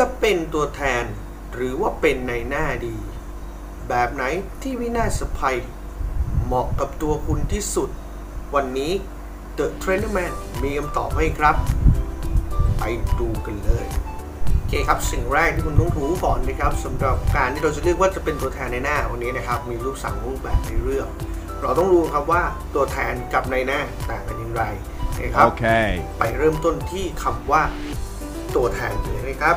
จะเป็นตัวแทนหรือว่าเป็นในหน้าดี แบบไหนที่วินาศภัย เหมาะกับตัวคุณที่สุด วันนี้ The Trainer Man มีคำตอบให้ครับ ไปดูกันเลยโอเคครับสิ่งแรกที่คุณต้องรู้ก่อนนะครับสำหรับการที่เราจะเลือกว่าจะเป็นตัวแทนในหน้าวันนี้นะครับ มีรูปสั่งรูปแบบในเรื่อง เราต้องรู้ครับว่าตัวแทนกับในหน้าต่างกันอย่างไรนะครับ Okay. ไปเริ่มต้นที่คำว่าตัวแทนเลยนะครับ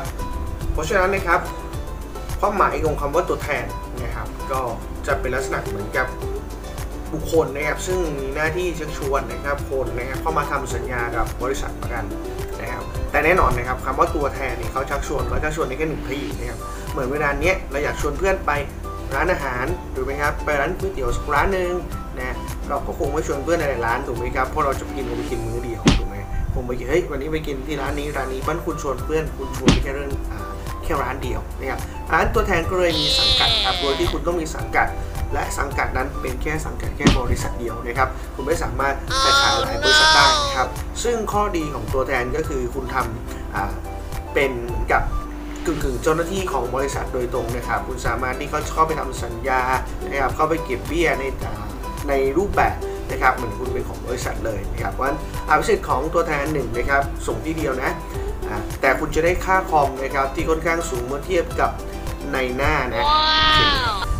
เพราะฉะนั้นนะครับความหมายของคำว่าตัวแทนนะครับ ก็จะเป็นลักษณะเหมือนกับบุคคลนะครับ ซึ่งมีหน้าที่เชักชวนนะครับคนนะครับเข้ามาทำสัญญากับบริษัทประกันนะครับ แต่แน่นอนนะครับคำว่าตัวแทนนี่เขาชักชวนเขาชักชวนในแค่หนึ่งที่นะครับ เหมือนเวลาเนี้ยเราอยากชวนเพื่อนไปร้านอาหารถูกไหมครับไปร้านก๋วยเตี๋ยวสักร้านหนึ่งนะเราก็คงไม่ชวนเพื่อนในหลายร้านถูกไหมครับเพราะเราจะไปกินคงไปกินมื้อเดียวถูกไหมคงไปเฮ้ยวันนี้ไปกินที่ร้านนี้ร้านนี้บ้านคุณชวนเพื่อนคุณชวนแค่เรื่องอา แค่ร้านเดียวนะครับร้านตัวแทนก็เลยมีสังกัดครับโดยที่คุณต้องมีสังกัด และสังกัดนั้นเป็นแค่สังกัดแค่บริษัทเดียวนะครับ คุณไม่สามารถไปขายหลายบริษัทได้นะครับ ซึ่งข้อดีของตัวแทนก็คือคุณทำอ่าเป็นเหมือนกับกึ่งกึ่งๆเจ้าหน้าที่ของบริษัทโดยตรงนะครับ คุณสามารถที่เขาเข้าไปทำสัญญานะครับเข้าไปเก็บเบี้ยในอ่าในรูปแบบนะครับเหมือนคุณเป็นของบริษัทเลยนะครับเพราะฉะนั้นอาภิสิทธิ์ของตัวแทนหนึ่งนะครับส่งที่เดียวนะ อ่าแต่คุณจะได้ค่าคอมนะครับที่ค่อนข้างสูงเมื่อเทียบกับในหน้านะ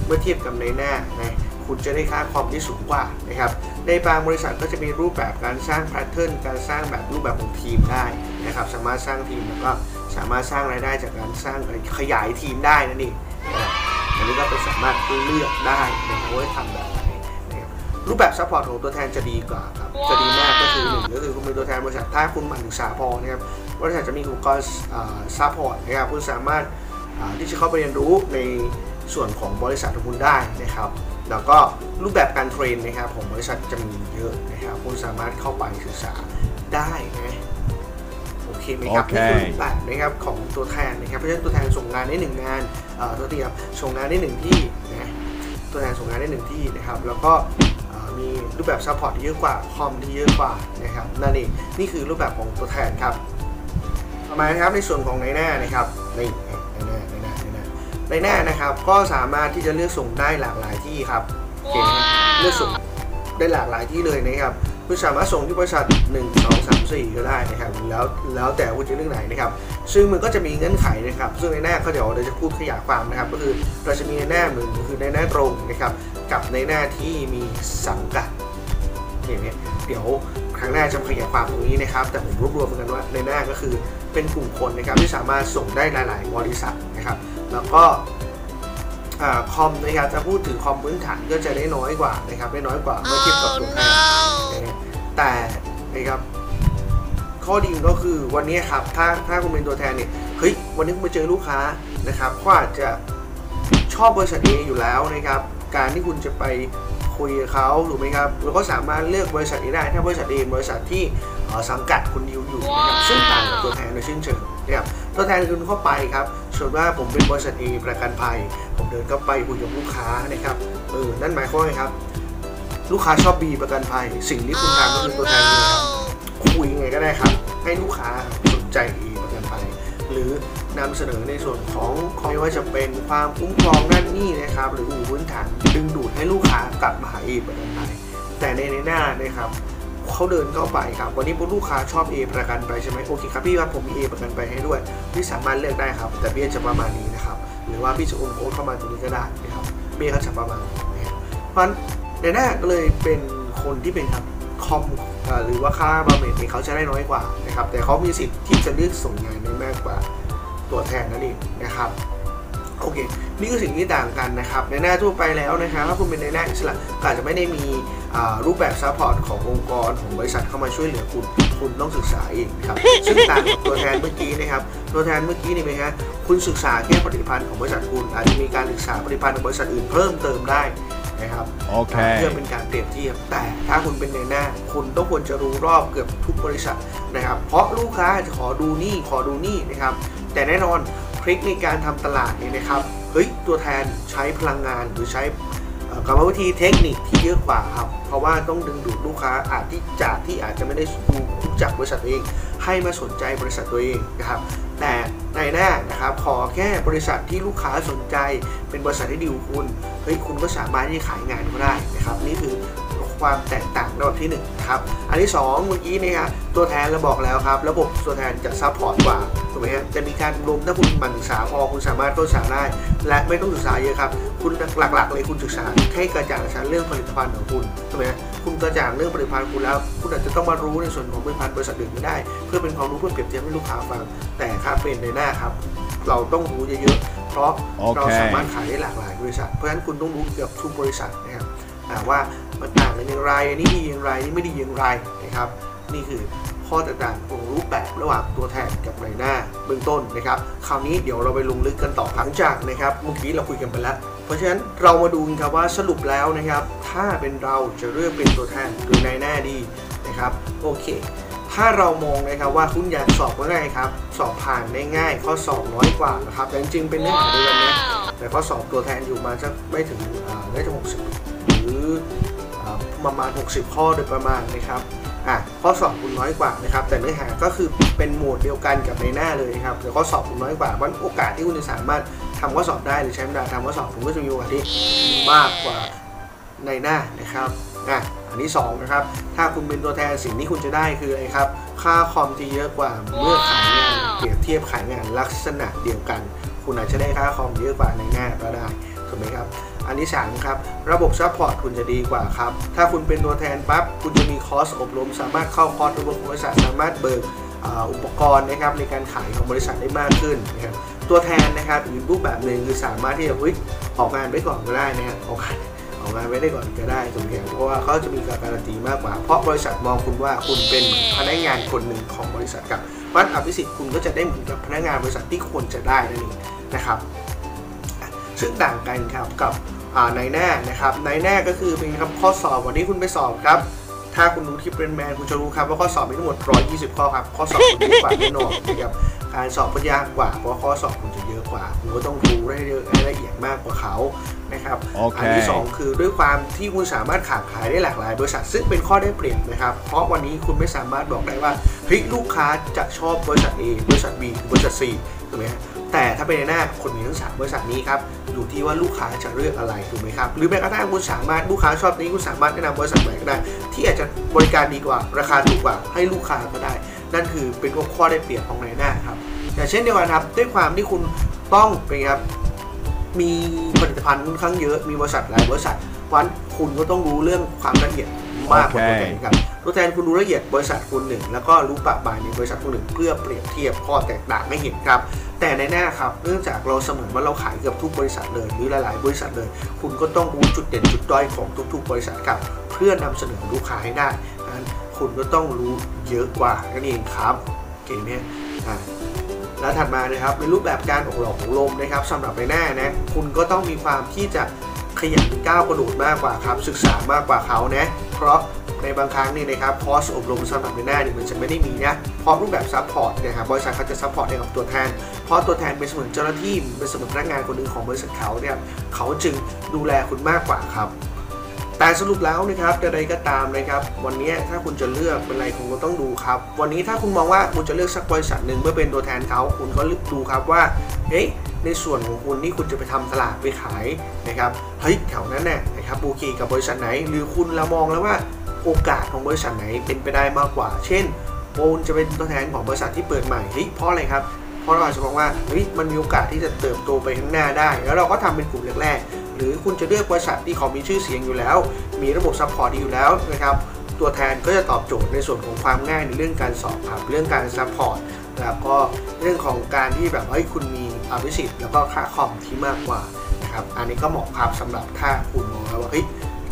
เมื่อเทียบกับในหน้านะคุณจะได้ค่าคอมที่สูงกว่านะครับ ในบางบริษัทก็จะมีรูปแบบการสร้างแพทเทิร์นการสร้างแบบรูปแบบของทีมได้นะครับ สามารถสร้างทีมแล้วก็สามารถสร้างรายได้จากการสร้างขยายทีมได้นั่นเองนะครับอันนี้ก็เป็นสามารถเลือกได้นะครับว่าจะทำแบบไหนนะค รับรูปแบบ support ของตัวแทนจะดีกว่าครับ จะดีมากก็คือหนึ่งก็คือคุณเป็นตัวแทนบริษัทถ้าคุณหมั่นศึกษาพอนะครับบริษัทจะมีอุปกรณ์ support นะครับคุณสามารถอ่าที่จะเข้าไปเรียนรู้ในส่วนของบริษัทของคุณได้นะครับ แล้วก็รูปแบบการ train นะครับของบริษัทจะมีเยอะนะครับคุณสามารถเข้าไปศึกษาได้นะโอเคไหมครับโอเคนี่คือรูปแบบนะครับของตัวแทนนะครับเพราะฉะนั้นตัวแทนส่งงานได้หนึ่งงานเอ่อตัวเดียวส่งงานได้หนึ่งที่นะตัวแทนส่งงานได้หนึ่งที่นะครับ แล้วก็เอ่อ มีรูปแบบ support ที่เยอะกว่าคอมที่เยอะกว่านะครับนั่นเองนี่คือรูปแบบของตัวแทนครับต่อมานะครับในส่วนของนายหน้านะครับนี่นายหน้านายหน้านายหน้านายหน้านะครับ ก็สามารถที่จะเลือกส่งได้หลากหลายที่ครับโอเคไหมเลือกส่งได้หลากหลายที่เลยนะครับ คุณสามารถส่งที่บริษัท 1 2 3 4 ก็ได้นะครับแล้วแล้วแต่คุณจะเลือกไหนนะครับซึ่งมันก็จะมีเงื่อนไขนะครับ ซึ่งในหน้าเขาเดี๋ยวเราจะพูดขยายความนะครับ ก็คือเราจะมีในหน้าหนึ่งคือในหน้าตรงนะครับ กับในหน้าที่มีสังกัดอย่างเนี้ยเดี๋ยวครั้งหน้าจะขยายความตรงนี้นะครับ แต่ผมรวบรวมกันว่าในหน้าก็คือเป็นกลุ่มคนนะครับที่สามารถส่งได้หลาย ๆ บริษัทนะครับ แล้วก็ คอมนะครับจะพูดถึงคอมพื้นฐานก็จะได้น้อยกว่านะครับได้น้อยกว่าเมื่อเทียบกับตัวแทนนะครับแต่นะครับข้อดีก็คือวันนี้ครับถ้าถ้าคุณเป็นตัวแทนเนี่ยเฮ้ยวันนี้คุณไปเจอลูกค้านะครับเขาอาจจะชอบบริษัท A อยู่แล้วนะครับ การที่คุณจะไปคุยกับเขาถูกไหมครับเราก็สามารถเลือกบริษัทนี้ได้ ถ้าบริษัท A บริษัทที่เอ่อสังกัดคุณดิวอยู่นะครับซึ่งต่างกับตัวแทนโดยสิ้นเชิงนะครับตัวแทนคุณเข้าไปครับส่วนว่าผมเป็นบริษัท A ประกันภัยผมเดินเข้าไปคุยกับลูกค้านะครับเออนั่นหมายความว่าครับ ลูกค้าชอบ B ประกันภัย สิ่งที่คุณทำก็คือตัวแทนคุณนะครับคุยยังไงก็ได้ครับ ให้ลูกค้าสนใจประกันภัย หรือนำเสนอในส่วนของไม่ว่าจะเป็นความคุ้มครองด้านนี้นะครับ หรืออู่พื้นฐานดึงดูดให้ลูกค้ากลับมาหาเอประกันภัยแต่ในในหน้านะครับ เขาเดินเข้าไปครับ วันนี้ลูกค้าชอบ A ประกันไปใช่ไหมโอเคครับพี่ครับผมมี A ประกันไปให้ด้วย พี่สามารถเลือกได้ครับ แต่เบี้ยจะประมาณนี้นะครับ หรือว่าพี่จะโอนโค้ดเข้ามาตรงนี้ก็ได้นะครับเบี้ยเขาจะประมาณนี้ครับเพราะฉะนั้นในหน้าก็เลยเป็นคนที่เป็นครับคอมหรือว่าค่าบำเหน็จเนี่ยเขาจะได้น้อยกว่านะครับแต่เขามีสิทธิ์ที่จะเลือกส่งงานได้มากกว่าตัวแทนนั่นเองนะครับ โอเค นี่คือสิ่งที่ต่างกันนะครับ ในหน้าทั่วไปแล้วนะครับถ้าคุณเป็นในหน้าอิสระก็อาจจะไม่ได้มีอ่ารูปแบบ support ขององค์กรของบริษัทเข้ามาช่วยเหลือคุณ คุณต้องศึกษาเองนะครับ ซึ่งต่างกับตัวแทนเมื่อกี้นะครับ ตัวแทนเมื่อกี้นี่ไหมฮะคุณศึกษาแค่ผลิตภัณฑ์ของบริษัทคุณ อาจจะมีการศึกษาผลิตภัณฑ์ของบริษัทอื่นเพิ่มเติมได้นะครับโอเคเพื่อเป็นการเปรียบเทียบ แต่ถ้าคุณเป็นนายหน้า คุณต้องควรจะรู้รอบเกือบทุกบริษัทนะครับ เพราะลูกค้าจะขอดูนี่ขอดูนี่นะครับ แต่แน่นอน trick ในการทำตลาดเนี่ยนะครับเฮ้ยตัวแทนใช้พลังงานหรือใช้กรรมวิธีเทคนิคที่เยอะกว่าครับเพราะว่าต้องดึงดูดลูกค้าอาจที่จากที่อาจจะไม่ได้รู้จักบริษัทตัวเอง ให้มาสนใจบริษัทตัวเองนะครับแต่นายหน้านะครับนะครับขอแค่บริษัทที่ลูกค้าสนใจเป็นบริษัทที่ดีลคุณเฮ้ยคุณก็สามารถที่จะขายงานเขาได้นะครับนี่คือ ความแตกต่างระดับที่1นะครับอันที่ 2 เมื่อกี้นี่ครับตัวแทนเราบอกแล้วครับ ระบบตัวแทนจะ support กว่าถูกไหมฮะจะมีการรวมถ้าคุณมันศึกษาพอคุณสามารถต้นศึกษาได้ และไม่ต้องศึกษาเยอะครับ คุณหลักๆ เลยคุณศึกษาแค่กระจ่างชัดเรื่องผลิตภัณฑ์ของคุณถูกไหมฮะคุณกระจ่างเรื่องผลิตภัณฑ์คุณแล้ว คุณอาจจะต้องมารู้ในส่วนของผลิตภัณฑ์บริษัทอื่นไม่ได้ เพื่อเป็นความรู้เพื่อเปรียบเทียบให้ลูกค้าฟังแต่ค่าเป็นในหน้าครับ เราต้องรู้เยอะๆเพราะโอเคเราสามารถขายได้หลากหลายบริษัท เพราะฉะนั้นคุณต้องรู้เกือบทุกบริษัทนะครับอ่า ว่ามันต่างกันอย่างไรอันนี้ดีอย่างไรนี่ไม่ดีอย่างไรนะครับ นี่คือข้อแตกต่างของรูปแบบระหว่างตัวแทนกับในหน้าเบื้องต้นนะครับ คราวนี้เดี๋ยวเราไปลงลึกกันต่อหลังจากนะครับเมื่อกี้เราคุยกันไปแล้วเพราะฉะนั้นเรามาดูกันครับว่าสรุปแล้วนะครับ ถ้าเป็นเราจะเลือกเป็นตัวแทนหรือในหน้าดีนะครับโอเค ถ้าเรามองนะครับว่าคุณอยากสอบก็ได้ครับ สอบผ่านได้ง่ายข้อสอบน้อยกว่านะครับแต่จริงๆเป็นเนื้อหาเดียวกันนะแต่ข้อสอบตัวแทนอยู่มาสักไม่ถึงอ่าไม่ถึงหรืออ่า ประมาณ 60 ข้อโดยประมาณนะครับอะข้อสอบคุณน้อยกว่านะครับ แต่เนื้อหาก็คือเป็นโหมดเดียวกันกับในหน้าเลยครับแต่ข้อสอบคุณน้อยกว่าวันโอกาสที่คุณจะสามารถทำข้อสอบได้หรือใช้เวลาทำข้อสอบคุณก็จะมีโอกาสที่มากกว่าในหน้านะครับอะอันที่2นะครับถ้าคุณเป็นตัวแทนสิ่งที่คุณจะได้คืออะไรครับ ค่าคอมที่เยอะกว่าเมื่อขายงานเปรียบเทียบขายงานลักษณะเดียวกัน คุณอาจจะได้ค่าคอมเยอะกว่านายหน้าก็ได้ถูกไหมครับ อันที่3ครับระบบ support คุณจะดีกว่าครับ ถ้าคุณเป็นตัวแทนปั๊บคุณจะมีคอร์สอบรม สามารถเข้าคอร์สอบรมบริษัทสามารถเบิกอุ อุปกรณ์นะครับในการขายของบริษัทได้มากขึ้นนะครับตัวแทนนะครับอีกรูปแบบหนึ่งคือสามารถที่จะเฮ้ยออกงานไว้ก่อนก็ได้นะฮะออกงานออกงานไว้ได้ก่อนก็ได้ถูกไหมครับเพราะว่าเขาจะมีการการันตีมากกว่า เพราะบริษัทมองคุณว่าคุณเป็นพนักงานคนหนึ่งของบริษัทครับวัดอภิสิทธิ์คุณก็จะได้เหมือนกับพนักงานบริษัทที่ควรจะได้นั่นเองนะครับซึ่งต่างกันครับกับ ในหน้านะครับในหน้าก็คือเป็นครับข้อสอบวันนี้คุณไปสอบครับ ถ้าคุณดูที่เป็นแมนคุณจะรู้ครับว่าข้อสอบมีทั้งหมด 120 ข้อครับข้อสอบคุณเยอะกว่าแน่นอนนะครับการสอบก็ยากกว่าเพราะว่าข้อสอบคุณจะเยอะกว่าคุณก็ต้องรู้ได้เยอะให้ละเอียดมากกว่าเขานะครับโอเคนที่สองคือด้วยความที่คุณสามารถขาขายได้หลากหลาย บริษัทซึ่งเป็นข้อได้เปรียบนะครับ เพราะวันนี้คุณไม่สามารถบอกได้ว่าเฮ้ยลูกค้าจะชอบบริษัท A บริษัท B หรือบริษัท C ถูกไหมฮะ แต่ถ้าเป็นในหน้าคนมีทั้งสามบริษัทนี้ครับอยู่ที่ว่าลูกค้าจะเลือกอะไรถูกไหมครับหรือแม้กระทั่งคุณสามารถลูกค้าชอบนี้คุณสามารถแนะนำบริษัทไหนก็ได้ที่อาจจะบริการดีกว่า ราคาถูกกว่าให้ลูกค้าก็ได้ นั่นคือเป็นข้อได้เปรียบของในหน้าครับอย่างเช่นเดียวกันครับด้วยความที่คุณต้องเป็นครับมีผลิตภัณฑ์ค่อนข้างเยอะมีบริษัทหลายบริษัทวันคุณก็ต้องรู้เรื่องความละเอียด มากกว่าตัวแทนครับตัวแทนคุณรู้ละเอียดบริษัทคุณหนึ่งแล้วก็รู้ปะปายในบริษัทคุณหนึ่งเพื่อเปรียบเทียบข้อแตกต่างให้เห็นครับ แต่ในหน้าครับเนื่องจากเราเสมือนว่าเราขายเกือบทุกบริษัทเลยหรือหลาย ๆ บริษัทเลย คุณก็ต้องรู้จุดเด่นจุดด้อยของทุก ๆ บริษัทครับ เพื่อนำเสนอลูกค้าให้ได้นั้นคุณก็ต้องรู้เยอะกว่านั่นเองครับเก่งไหมอ่าแล้วถัดมานะครับในรูปแบบการอบรมของลมนะครับสำหรับในหน้านะคุณก็ต้องมีความที่จะ ขยันก้าวกระโดดมากกว่าครับ ศึกษามากกว่าเขานะเพราะในบางครั้งนี่นะครับคอร์สอบรมสำหรับนายหน้านี่มันจะไม่ได้มีนะเพราะรูปแบบ support นะครับบริษัทเขาจะ support ให้กับตัวแทน เพราะตัวแทนเป็นเสมือนเจ้าหน้าที่เป็นเสมือนพนักงานคนหนึ่งของบริษัทเขาเนี่ยเขาจึงดูแลคุณมากกว่าครับ แต่สรุปแล้วนะครับใดก็ตามนะครับ วันนี้ถ้าคุณจะเลือกเป็นอะไรคุณก็ต้องดูครับ วันนี้ถ้าคุณมองว่าคุณจะเลือกสักบริษัทหนึ่งเมื่อเป็นตัวแทนเขาคุณก็เลือกดูครับว่าเฮ้ยในส่วนของคุณที่คุณจะไปทำตลาดไปขายนะครับเฮ้ยแถวนั้นเนี่ยนะครับโอเคกับบริษัทไหน หรือคุณเรามองแล้วว่าโอกาสของบริษัทไหนเป็นไปได้มากกว่า เช่นคุณจะเป็นตัวแทนของบริษัทที่เปิดใหม่เฮ้ยเพราะอะไรครับเพราะเราอาจจะมองว่าเฮ้ยมันมีโอกาสที่จะเติบโตไปข้างหน้าได้ แล้วเราก็ทำเป็นกลุ่มแรกๆ หรือคุณจะเลือกบริษัทที่เขามีชื่อเสียงอยู่แล้ว มีระบบ support ดีอยู่แล้วนะครับตัวแทนก็จะตอบโจทย์ในส่วนของความง่ายในเรื่องการสอบครับเรื่องการ supportแล้วก็เรื่องของการที่แบบเฮ้ยคุณมีอภิสิทธิ์แล้วก็ค่าคอมที่มากกว่านะครับอันนี้ก็เหมาะครับสำหรับถ้าคุณมองแล้วว่าเฮ้ย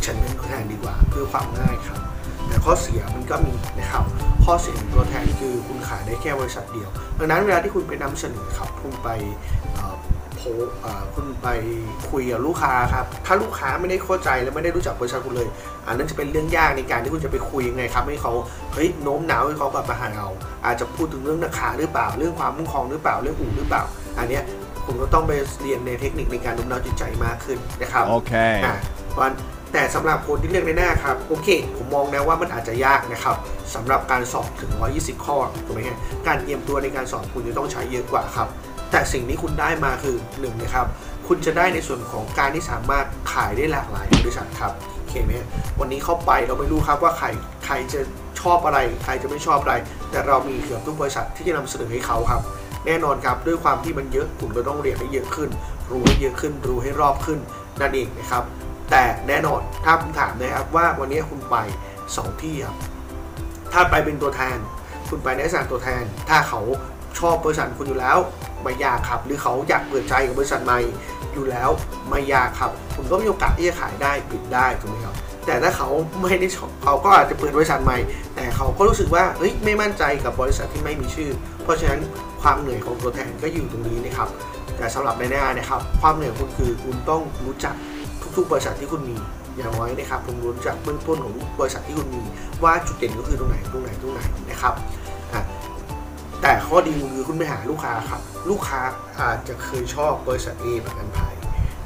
ฉันเป็นตัวแทนดีกว่า เพื่อความง่ายครับ แต่ข้อเสียมันก็มีนะครับข้อเสียของตัวแทนคือคุณขายได้แค่บริษัทเดียว ดังนั้นเวลาที่คุณไปนำเสนอครับคุณไป คุณไปคุยกับลูกค้าครับ ถ้าลูกค้าไม่ได้เข้าใจและไม่ได้รู้จักบริษัทคุณเลยอันนั้นจะเป็นเรื่องยากในการที่คุณจะไปคุยยังไงครับให้เขาเฮ้ยโน้มน้าวให้เขากลับมาหาเราอาจจะพูดถึงเรื่องราคาหรือเปล่า เรื่องความคุ้มครองหรือเปล่าเรื่องอู่หรือเปล่า อันเนี้ยคุณก็ต้องไปเรียนในเทคนิคในการโน้มน้าวจิตใจมากขึ้นนะครับ Okay. อะวันแต่สำหรับคนที่เลือกในหน้าครับโอเค ผมมองนะว่ามันอาจจะยากนะครับสำหรับการสอบถึง 120 ข้อถูกไหมฮะการเตรียมตัวในการสอบคุณจะต้องใช้เยอะกว่าครับ แต่สิ่งที่คุณได้มาคือหนึ่งนะครับคุณจะได้ในส่วนของการที่สามารถขายได้หลากหลายบริษัทครับโอเคไหมวันนี้เข้าไปเราไม่รู้ครับว่าใครใครจะชอบอะไร ใครจะไม่ชอบอะไร แต่เรามีเกือบทุกบริษัทที่จะนำเสนอให้เขาครับ แน่นอนครับด้วยความที่มันเยอะคุณก็ต้องเรียนให้เยอะขึ้น รู้ให้เยอะขึ้น รู้ให้รอบขึ้นนั่นเองนะครับ แต่แน่นอนถ้าผมถามนะครับว่าวันนี้คุณไป 2 ที่ครับถ้าไปเป็นตัวแทน คุณไปในลักษณะตัวแทน ถ้าเขาชอบบริษัทคุณอยู่แล้ว ไม่ยากครับ หรือเขาอยากเปิดใจกับบริษัทใหม่อยู่แล้วไม่ยากครับ คุณก็มีโอกาสที่จะขายได้ปิดได้ถูกไหมครับ แต่ถ้าเขาไม่ได้ชอบเขาก็อาจจะเปิดบริษัทใหม่ แต่เขาก็รู้สึกว่าเฮ้ยไม่มั่นใจกับบริษัทที่ไม่มีชื่อ เพราะฉะนั้นความเหนื่อยของตัวแทนก็อยู่ตรงนี้นะครับ แต่สำหรับในหน้านะครับ ความเหนื่อยคุณคือคุณต้องรู้จักทุกๆบริษัทที่คุณมีอย่างน้อยนะครับผมรู้จักเบื้องต้นของบริษัทที่คุณมีว่าจุดเด่นก็คือตรงไหนตรงไหนตรงไหนนะครับ แต่ข้อดีคือคุณไปหาลูกค้าครับ ลูกค้าอาจจะเคยชอบบริษัท A ประกันภัย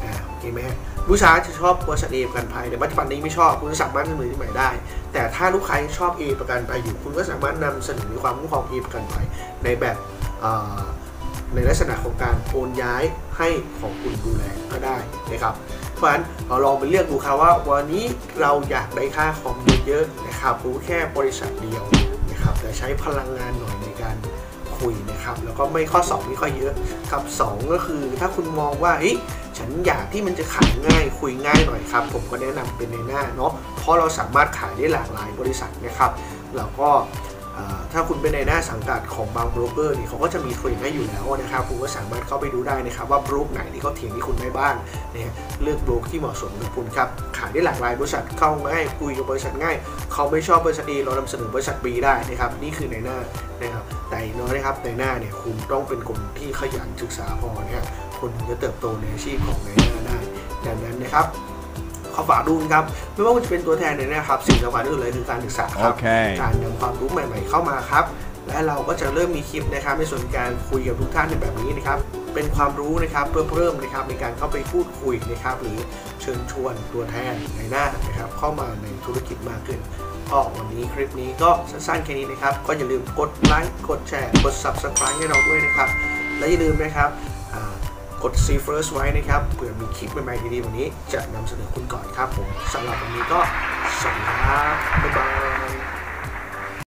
อ่าโอเคไหมฮะลูกค้าจะชอบบริษัท A ประกันภัยแต่ปัจจุบันนี้ไม่ชอบคุณสามารถดำเนินที่ใหม่ได้ แต่ถ้าลูกค้าชอบ A ประกันภัยอยู่คุณก็สามารถนำเสนอความคุ้มครอง A ประกันภัยในแบบในลักษณะของการโอนย้ายให้ของคุณดูแลก็ได้นะครับ เพราะฉะนั้นเราลองไปเลือกดูครับว่า วันนี้เราอยากได้ค่าคอมเยอะๆนะครับรู้แค่บริษัทเดียวนะครับแต่ใช้พลังงานหน่อย คุยนะครับแล้วก็ไม่ข้อสอบไม่ค่อยเยอะกับสองก็คือถ้าคุณมองว่าเฮ้ยฉันอยากที่มันจะขายง่ายคุยง่ายหน่อยครับ ผมก็แนะนำเป็นในหน้าเนาะเพราะเราสามารถขายได้หลากหลายบริษัทนะครับแล้วก็ ถ้าคุณเป็นในหน้าสังกัดของบางโบรกเกอร์นี่เขาก็จะมีเทรนให้อยู่แล้วนะครับคุณก็สามารถเข้าไปดูได้นะครับว่าโบรกไหนที่เขาเถียงที่คุณได้บ้างนะฮะเลือกโบรกที่เหมาะสมกับคุณครับขายได้หลากหลายบริษัทเข้าง่ายคุยกับบริษัทง่าย เขาไม่ชอบบริษัท A เรานำเสนอบริษัท B ได้นะครับนี่คือในหน้านะครับแต่อย่างน้อยนะครับในหน้าเนี่ยคุณต้องเป็นคนที่ขยันศึกษาพอนะครับคุณถึงจะเติบโตในอาชีพของในหน้าได้ดังนั้นนะครับ ขอฝากดูนะครับไม่ว่าคุณจะเป็นตัวแทนเนี่ยนะครับสิ่งสำคัญที่สุดเลยคือการศึกษาครับ Okay. การนำความรู้ใหม่ๆเข้ามาครับ และเราก็จะเริ่มมีคลิปนะครับในส่วนการคุยกับทุกท่านในแบบนี้นะครับ เป็นความรู้นะครับเพื่อเพิ่มนะครับในการเข้าไปพูดคุยนะครับ หรือเชิญชวนตัวแทนในหน้านะครับเข้ามาในธุรกิจมากขึ้นก็วันนี้คลิปนี้ก็สั้นๆแค่นี้นะครับ ก็อย่าลืมกดไลค์กดแชร์กด subscribe ให้เราด้วยนะครับ และอย่าลืมนะครับอ่า กด see first ไว้นะครับเผื่อมีคลิปใหม่ๆดีๆวันนี้จะนำเสนอคุณก่อนครับผมสำหรับวันนี้ก็สวัสดีครับบ๊ายบาย